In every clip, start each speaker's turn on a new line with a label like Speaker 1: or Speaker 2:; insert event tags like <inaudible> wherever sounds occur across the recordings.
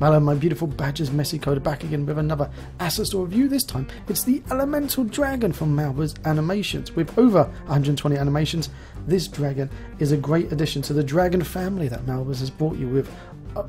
Speaker 1: Hello, my beautiful badges, Messy coder back again with another Asset Store review. This time, it's the Elemental Dragon from Malbers Animations. With over 120 animations, this dragon is a great addition to the dragon family that Malbers has brought you with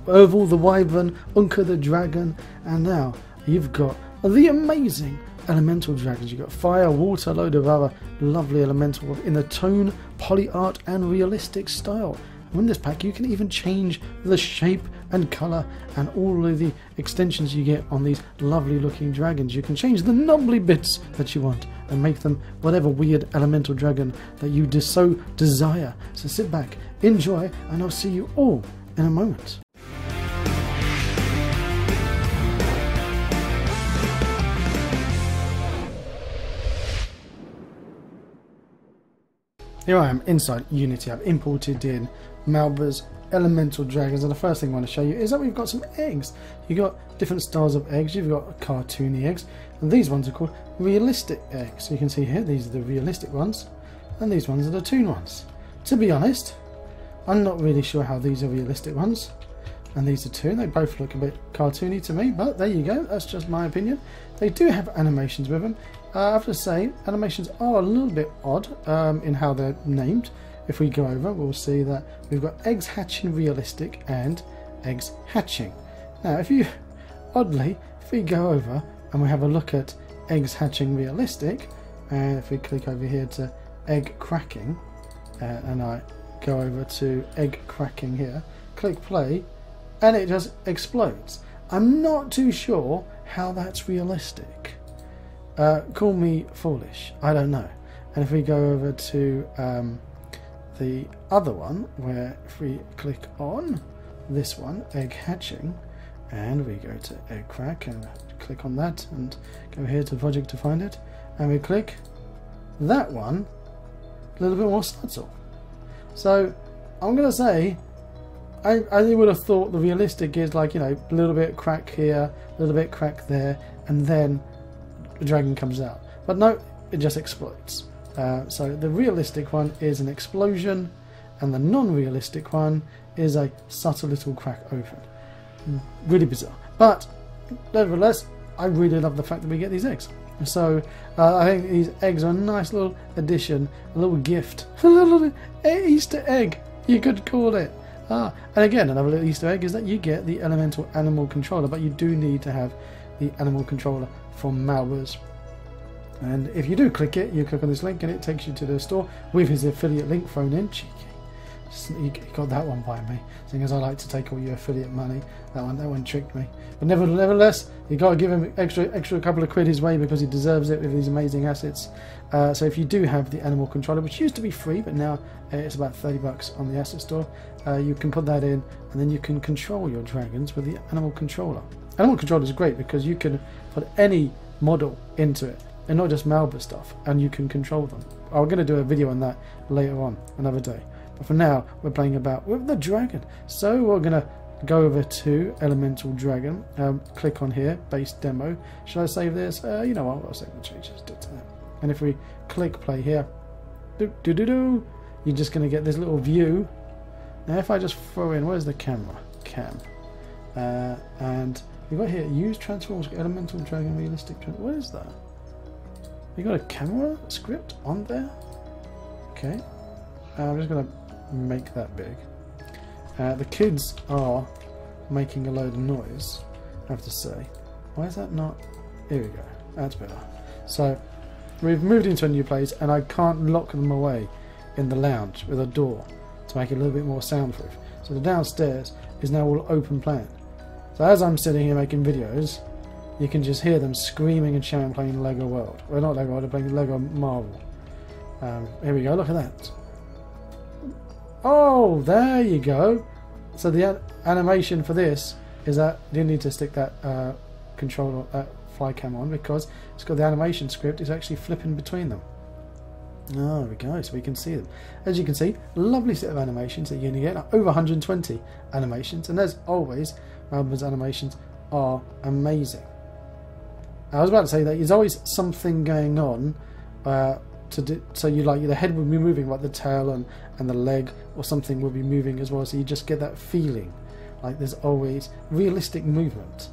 Speaker 1: Oval the Wyvern, Unka the Dragon, and now you've got the amazing elemental dragons. You've got fire, water, load of other lovely elemental in the tone, poly art, and realistic style. In this pack, you can even change the shape and colour and all of the extensions you get on these lovely looking dragons. You can change the numbly bits that you want and make them whatever weird elemental dragon that you so desire. So sit back, enjoy, and I'll see you all in a moment. Here I am inside Unity. I've imported in Malbers elemental dragons and the first thing I want to show you is that we've got some eggs. You've got different styles of eggs. You've got cartoony eggs and these ones are called realistic eggs. So you can see here these are the realistic ones and these ones are the toon ones. To be honest I'm not really sure how these are realistic ones and these are toon. They both look a bit cartoony to me but there you go. That's just my opinion. They do have animations with them. Uh, I have to say animations are a little bit odd um, in how they're named if we go over, we'll see that we've got eggs hatching realistic and eggs hatching. Now, if you, <laughs> oddly, if we go over and we have a look at eggs hatching realistic, and if we click over here to egg cracking, uh, and I go over to egg cracking here, click play, and it just explodes. I'm not too sure how that's realistic. Uh, call me foolish, I don't know. And if we go over to um, the other one where if we click on this one, egg hatching, and we go to egg crack and click on that and go here to project to find it, and we click that one, a little bit more subtle. So I'm going to say I, I would have thought the realistic is like, you know, a little bit crack here, a little bit crack there, and then the dragon comes out. But no, it just explodes. Uh, so the realistic one is an explosion, and the non-realistic one is a subtle little crack open. Really bizarre. But nevertheless, I really love the fact that we get these eggs. So uh, I think these eggs are a nice little addition, a little gift, <laughs> a little Easter egg, you could call it. Ah, and again, another little Easter egg is that you get the elemental animal controller, but you do need to have the animal controller from Malbers and if you do click it, you click on this link and it takes you to the store with his affiliate link thrown in. Cheeky. You got that one by me. Seeing as I like to take all your affiliate money, that one that one tricked me. But nevertheless, you got to give him extra extra couple of quid his way because he deserves it with these amazing assets. Uh, so if you do have the animal controller, which used to be free, but now uh, it's about 30 bucks on the asset store, uh, you can put that in, and then you can control your dragons with the animal controller. Animal controller is great because you can put any model into it and not just Malware stuff, and you can control them. I'm going to do a video on that later on, another day. But for now, we're playing about with the dragon. So we're going to go over to Elemental Dragon, um, click on here, base demo. Should I save this? Uh, you know what, I'll save the changes. And if we click play here, do do do do, you're just going to get this little view. Now if I just throw in, where's the camera? Cam. Uh, and we've got here, use transforms elemental dragon realistic. What is that? You got a camera script on there? Okay. Uh, I'm just going to make that big. Uh, the kids are making a load of noise, I have to say. Why is that not... Here we go. That's better. So, we've moved into a new place and I can't lock them away in the lounge with a door to make it a little bit more soundproof. So the downstairs is now all open plan. So as I'm sitting here making videos, you can just hear them screaming and shouting playing Lego World. Well, not Lego World, they're playing Lego Marvel. Um, here we go, look at that. Oh, there you go. So the animation for this is that you need to stick that uh, controller, that fly cam on because it's got the animation script it's actually flipping between them. Oh, there we go, so we can see them. As you can see, lovely set of animations that you're going to get, over 120 animations, and as always, Malbers animations are amazing. I was about to say that there's always something going on. Uh, to do, so you like the head will be moving, like the tail and, and the leg or something will be moving as well. So you just get that feeling Like there's always realistic movement.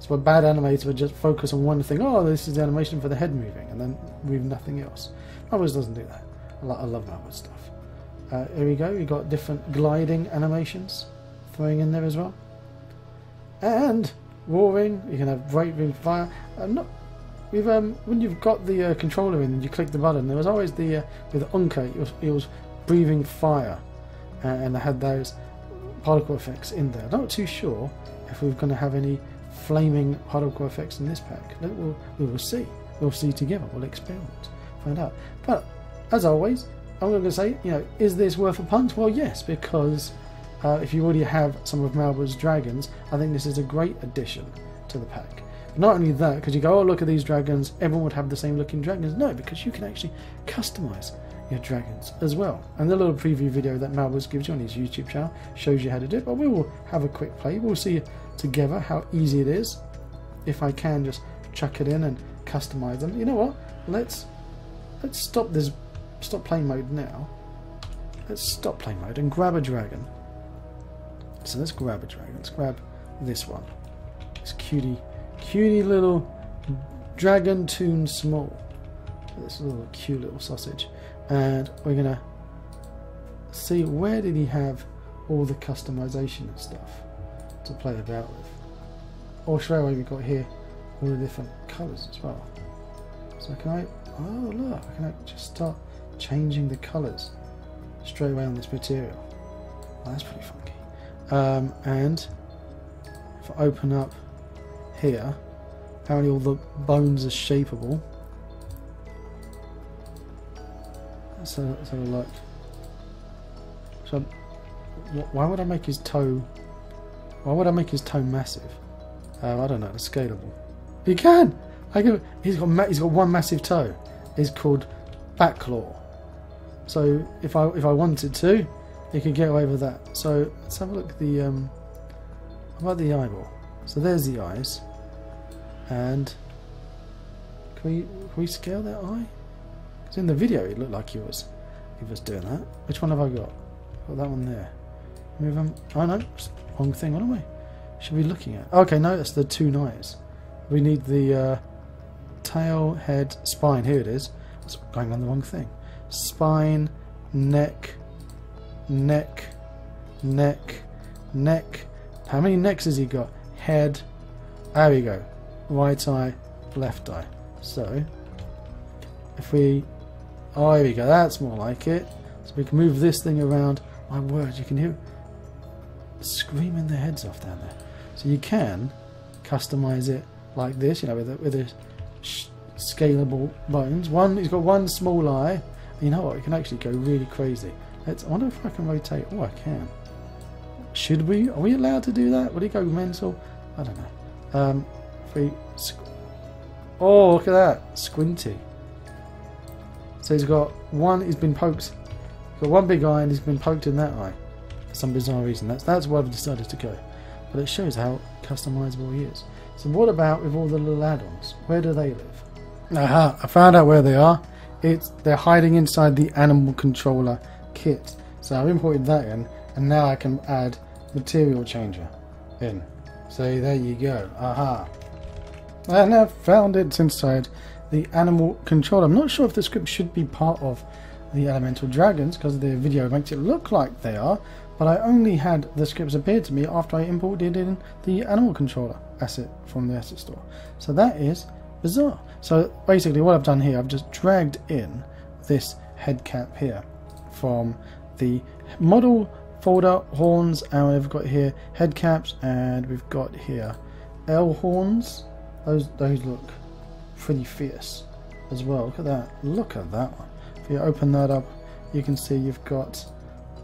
Speaker 1: So a bad animator would just focus on one thing. Oh, this is the animation for the head moving, and then move nothing else. Malbers doesn't do that. I, lo- I love Malbers stuff. Uh, here we go. We got different gliding animations throwing in there as well, and roaring. You can have bright ring fire. I'm not. We've um when you've got the uh, controller in and you click the button, there was always the uh, with Unka. It was, it was breathing fire, uh, and I had those particle effects in there. Not too sure if we're going to have any flaming particle effects in this pack. Let- We'll, we will see. We'll see together. We'll experiment, find out. But as always, I'm going to say, you know, is this worth a punt? Well, yes, because uh, if you already have some of Malbers dragons, I think this is a great addition to the pack. Not only that, because you go, oh, look at these dragons, everyone would have the same looking dragons. No, because you can actually customize your dragons as well. And the little preview video that Malbers gives you on his YouTube channel shows you how to do it. But we will have a quick play. We'll see together how easy it is. If I can just chuck it in and customize them. You know what? Let's let's stop this stop play mode now. Let's stop play mode and grab a dragon. So let's grab a dragon. Let's grab this one. This cutie, cutie little dragon toon small. This little cute little sausage, and we're gonna see where did he have all the customization and stuff to play about with. Or straight away we got here all the different colours as well. So can I? Oh look! I can just start changing the colours straight away on this material. That's pretty funky. Um, and if I open up here, apparently all the bones are shapeable. So let's have a look. So, wh- why would I make his toe? Why would I make his toe massive? Um, I don't know. It's scalable. You can. I can. He's got. He's got one massive toe. It's called back claw. So if I if I wanted to, you could get away with that. So let's have a look at the um. About the eyeball? So there's the eyes, and can we can we scale that eye? Because in the video it looked like he was he was doing that. Which one have I got? Got that one there. Move them. Oh no, wrong thing. What am I? Should be looking at? Okay, no, that's the two eyes. We need the uh, tail, head, spine. Here it is. I was going on the wrong thing. Spine, neck, neck, neck, neck. How many necks has he got? Head. There we go. Right eye, left eye. So, if we. Oh, here we go. That's more like it. So we can move this thing around. My word, you can hear screaming their heads off down there. So you can customize it like this, you know, with a, with sh- scalable bones. One, he's got one small eye. You know what? It can actually go really crazy. Let's. I wonder if I can rotate. Oh, I can. Should we? Are we allowed to do that? Would he go mental? I don't know. Um, we. Oh, look at that, squinty. So he's got one. He's been poked. He's got one big eye, and he's been poked in that eye for some bizarre reason. That's that's why I've decided to go. But it shows how customizable he is. So what about with all the little add-ons? Where do they live? Aha! I found out where they are. It's they're hiding inside the animal controller kit. So I've imported that in, and now I can add material changer in. So there you go. Aha! And I've found it inside the animal controller. I'm not sure if the script should be part of the elemental dragons because the video makes it look like they are, but I only had the scripts appear to me after I imported in the animal controller asset from the asset store. So that is bizarre. So basically what I've done here, I've just dragged in this head cap here from the model folder horns and we've got here head caps and we've got here L horns. Those those look pretty fierce as well. Look at that. Look at that one. If you open that up, you can see you've got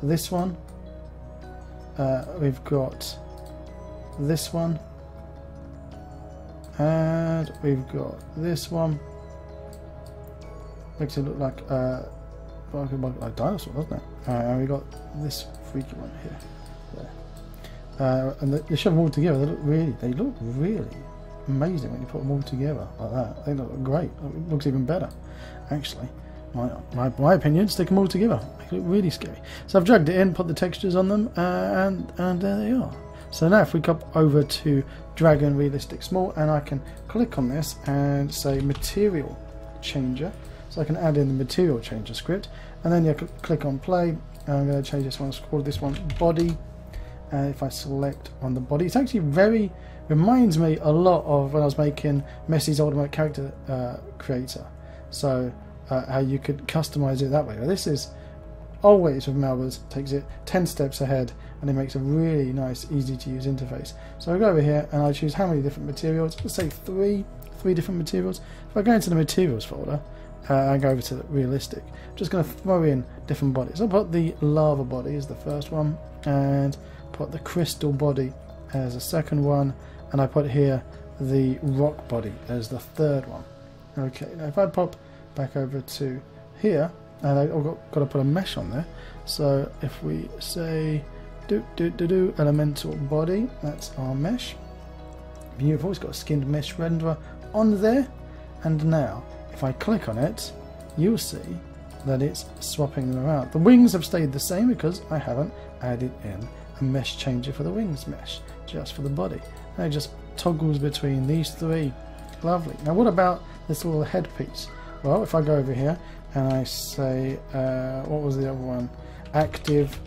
Speaker 1: this one. Uh, we've got this one. And we've got this one. Makes it look like uh, like, like, dinosaur, doesn't it? Uh, and we got this freaky one here. There. Uh, and they, they shove them all together. They look really, they look really amazing when you put them all together like that. They look great. It looks even better, actually. My, my, my opinion, stick them all together. They look really scary. So I've dragged it in, put the textures on them, uh, and and there they are. So now if we come over to Dragon Realistic Small and I can click on this and say Material Changer. So I can add in the Material Changer script. And then you click on play. And I'm going to change this one, call this one Body. And if I select on the body, it's actually very, reminds me a lot of when I was making Messy's Ultimate Character uh, Creator. So uh, how you could customize it that way. But this is always with Malbers takes it 10 steps ahead and it makes a really nice easy to use interface. So I go over here and I choose how many different materials. Let's say three three different materials. If I go into the materials folder uh, I go over to the realistic. I'm just going to throw in different bodies. I'll put the lava body as the first one and put the crystal body as the second one and I put here the rock body as the third one. Okay now if I pop back over to here and I've got, got to put a mesh on there. So if we say do do do do elemental body that's our mesh. Beautiful it's got a skinned mesh renderer on there. And now if I click on it you'll see that it's swapping them out the wings have stayed the same because I haven't added in a mesh changer for the wings mesh just for the body and it just toggles between these three lovely now what about this little headpiece well if I go over here and I say, uh, what was the other one? Active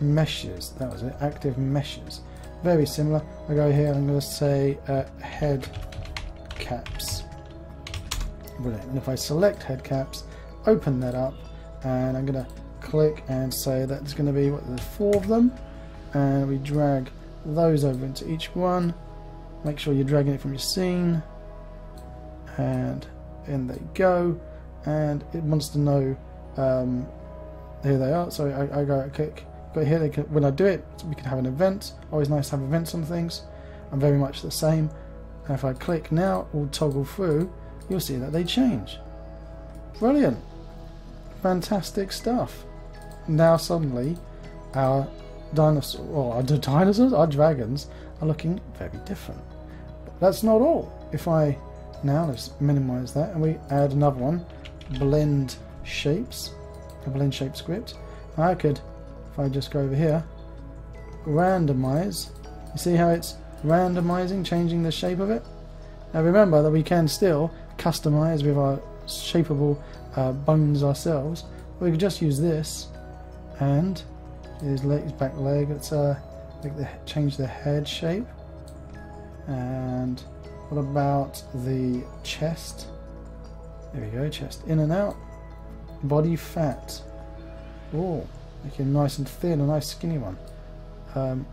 Speaker 1: meshes. That was it. Active meshes. Very similar. I go here. I'm going to say uh, head caps. Brilliant. And if I select head caps, open that up, and I'm going to click and say that it's going to be what there's four of them, and we drag those over into each one. Make sure you're dragging it from your scene, and in they go and it wants to know um, here they are. So I, I go click, go here. They can, when I do it, we can have an event. Always nice to have events on things. I'm very much the same. And if I click now, or toggle through, you'll see that they change. Brilliant, fantastic stuff. Now suddenly, our dinosaur, or our dinosaurs, our dragons, are looking very different. But that's not all. If I now let's minimize that and we add another one blend shapes, a blend shape script. I could, if I just go over here, randomize. You see how it's randomizing, changing the shape of it? Now remember that we can still customize with our shapeable uh, bones ourselves. We could just use this and his, leg, his back leg. Let's uh, the, change the head shape. And what about the chest? There we go, chest in and out. Body fat. Oh, making nice and thin, a nice skinny one. Um,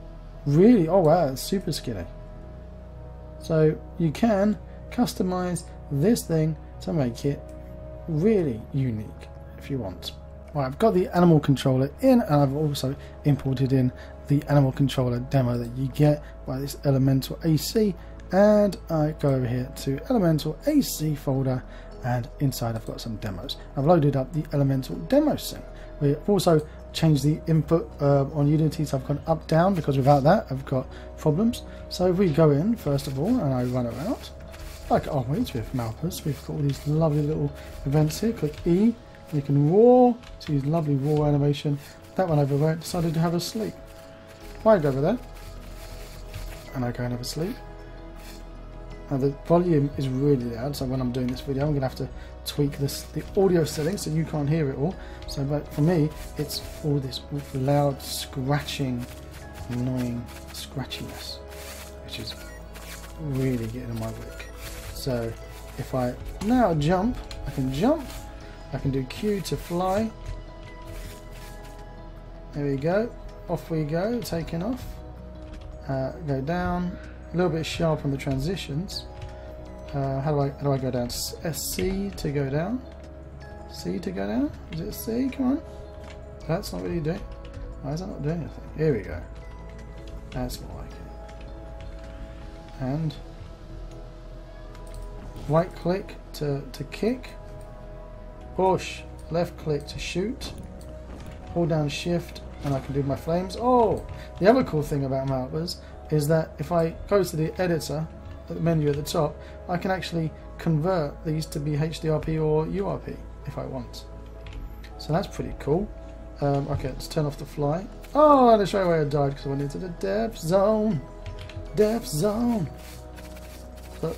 Speaker 1: really, oh wow, it's super skinny. So you can customize this thing to make it really unique if you want. Right, I've got the animal controller in and I've also imported in the animal controller demo that you get by this Elemental AC and I go over here to Elemental AC folder and inside I've got some demos. I've loaded up the Elemental demo sim. We've also changed the input uh, on Unity so I've gone up down because without that I've got problems. So if we go in first of all and I run around like always with Malbers we've got all these lovely little events here. Click E you can roar, see his lovely roar animation. That one over there decided to have a sleep. I go over there and I go and have a sleep. Now the volume is really loud, so when I'm doing this video, I'm going to have to tweak this the audio settings so you can't hear it all. So, but for me, it's all this loud scratching, annoying scratchiness, which is really getting on my wick. So, if I now jump, I can jump. I can do Q to fly. There we go. Off we go, taking off. Uh, go down, a little bit sharp on the transitions. Uh, how do I how do I go down? SC to go down. C to go down. Is it C? Come on. That's not really doing. Why is that not doing anything? Here we go. That's more like it. And right click to to kick. Push. Left click to shoot. Hold down shift and I can do my flames. Oh, the other cool thing about Malbers is that if I go to the editor, the menu at the top, I can actually convert these to be HDRP or URP if I want. So that's pretty cool. Um, okay, let's turn off the fly. Oh, and I show you where I died because I went into the depth zone. Death Zone. But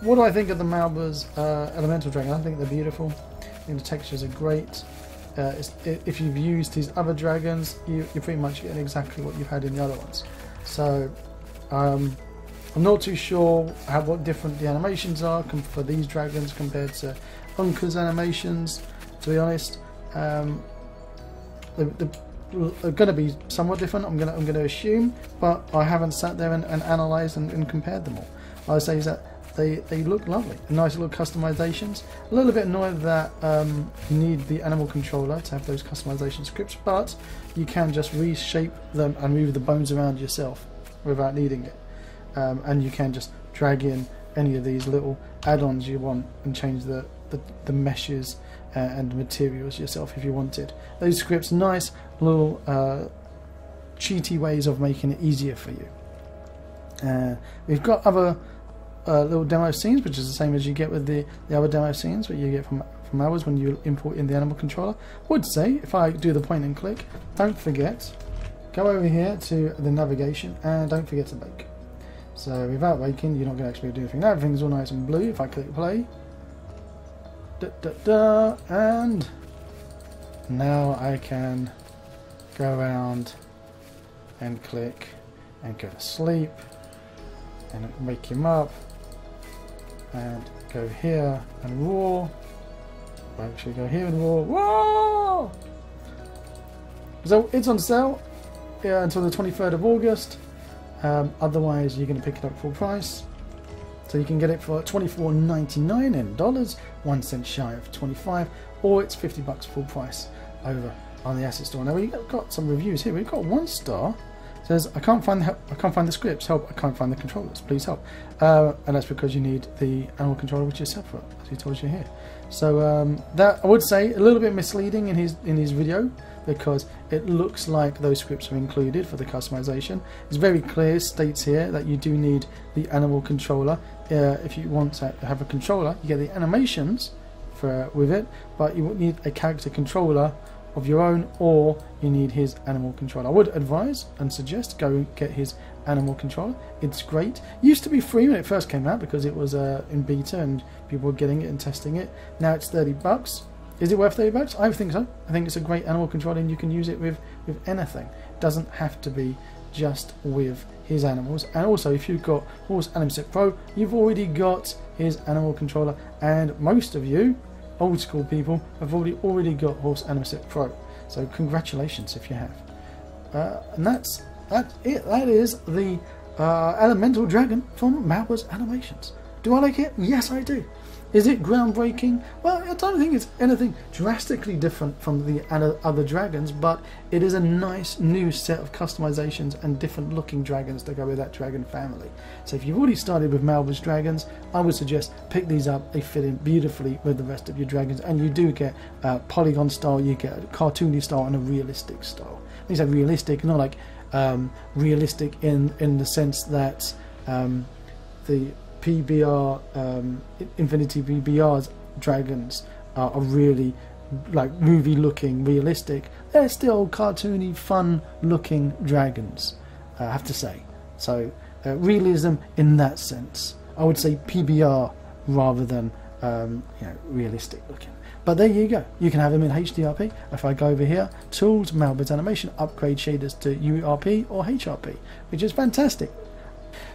Speaker 1: what do I think of the Malbers uh, Elemental Dragon? I think they're beautiful. I think the textures are great. Uh, if you've used these other dragons, you, you're pretty much getting exactly what you've had in the other ones. So, um, I'm not too sure how what different the animations are for these dragons compared to Unka's animations. To be honest, um, they're, they're going to be somewhat different. I'm going to assume, but I haven't sat there and, and analysed and, and compared them all. I say is that they, they look lovely. Nice little customizations. A little bit annoyed that um, you need the animal controller to have those customization scripts, but you can just reshape them and move the bones around yourself without needing it. Um, and you can just drag in any of these little add-ons you want and change the, the, the meshes uh, and materials yourself if you wanted. Those scripts, nice little uh, cheaty ways of making it easier for you. Uh, we've got other uh, little demo scenes, which is the same as you get with the, the other demo scenes, what you get from from ours when you import in the animal controller. Would say if I do the point and click, don't forget, go over here to the navigation and don't forget to bake. So without baking, you're not going to actually do anything. Now everything's all nice and blue. If I click play, da, da, da, and now I can go around and click and go to sleep and wake him up and go here and roar. actually go here and roar. Whoa! So it's on sale yeah, until the 23rd of August. Um, otherwise, you're going to pick it up full price. So you can get it for $24.99 in dollars, one cent shy of 25, or it's 50 bucks full price over on the asset store. Now we've got some reviews here. We've got one star says, I can't find the help, I can't find the scripts. Help! I can't find the controllers. Please help. Uh, and that's because you need the animal controller, which is separate, as he told you here. So um, that I would say a little bit misleading in his in his video because it looks like those scripts are included for the customization. It's very clear, states here that you do need the animal controller. Uh, if you want to have a controller, you get the animations for with it, but you need a character controller of your own or you need his animal controller. I would advise and suggest go get his animal controller. It's great. Used to be free when it first came out because it was uh, in beta and people were getting it and testing it. Now it's 30 bucks. Is it worth 30 bucks? I think so. I think it's a great animal controller and you can use it with, with anything. It doesn't have to be just with his animals. And also if you've got Horse AnimSet Pro, you've already got his animal controller and most of you old school people have already already got Horse AnimSet Pro. So congratulations if you have. Uh, and that's that. It that is the uh, Elemental Dragon from Malbers Animations. Do I like it? Yes, I do. Is it groundbreaking? Well, I don't think it's anything drastically different from the other dragons, but it is a nice new set of customizations and different looking dragons to go with that dragon family. So if you've already started with Malbers dragons, I would suggest pick these up. They fit in beautifully with the rest of your dragons, and you do get a polygon style, you get a cartoony style, and a realistic style. These are realistic, not like um, realistic in in the sense that um, the PBR um, Infinity PBR's dragons are, are really like movie looking, realistic. They're still cartoony, fun looking dragons, I have to say. So uh, realism in that sense. I would say PBR rather than um, you know realistic looking. But there you go. You can have them in HDRP. If I go over here, Tools, Malbers Animation, upgrade shaders to URP or HRP, which is fantastic.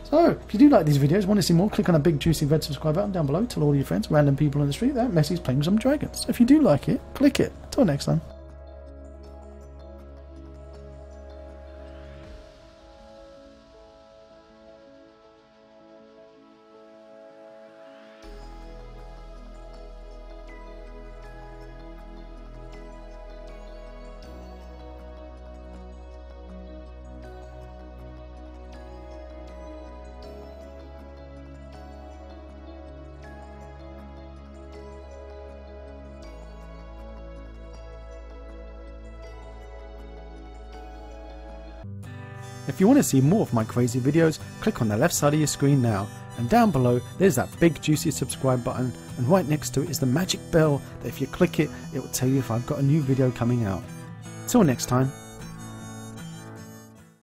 Speaker 1: So, if you do like these videos, want to see more, click on the big juicy red subscribe button down below. Tell all your friends, random people in the street that Messy's playing some dragons. If you do like it, click it. Till next time. If you want to see more of my crazy videos, click on the left side of your screen now. And down below, there's that big juicy subscribe button, and right next to it is the magic bell that if you click it, it will tell you if I've got a new video coming out. Till next time,